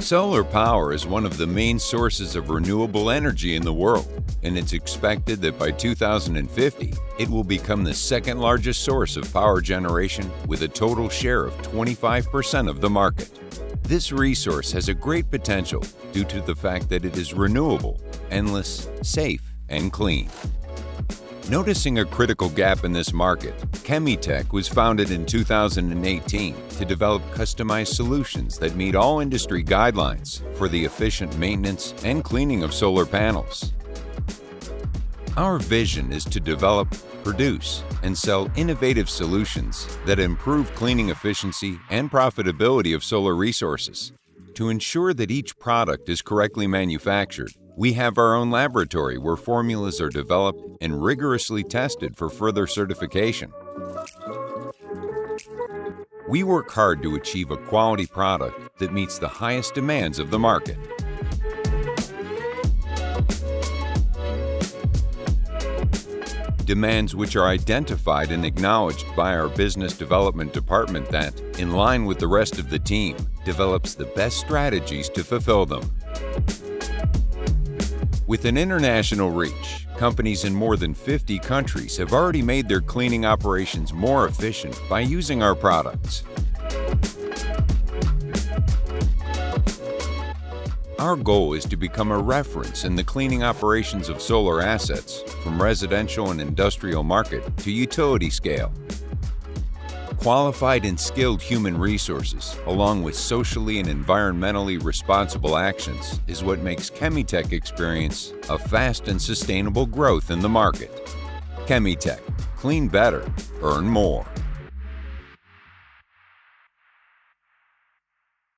Solar power is one of the main sources of renewable energy in the world, and it's expected that by 2050, it will become the second largest source of power generation with a total share of 25% of the market. This resource has a great potential due to the fact that it is renewable, endless, safe, and clean. Noticing a critical gap in this market, Chemitek was founded in 2018 to develop customized solutions that meet all industry guidelines for the efficient maintenance and cleaning of solar panels. Our vision is to develop, produce, and sell innovative solutions that improve cleaning efficiency and profitability of solar resources. To ensure that each product is correctly manufactured, we have our own laboratory where formulas are developed and rigorously tested for further certification. We work hard to achieve a quality product that meets the highest demands of the market. Demands which are identified and acknowledged by our business development department that, in line with the rest of the team, develops the best strategies to fulfill them. With an international reach, companies in more than 50 countries have already made their cleaning operations more efficient by using our products. Our goal is to become a reference in the cleaning operations of solar assets, from residential and industrial market to utility scale. Qualified and skilled human resources, along with socially and environmentally responsible actions, is what makes Chemitek experience a fast and sustainable growth in the market. Chemitek. Clean better, earn more.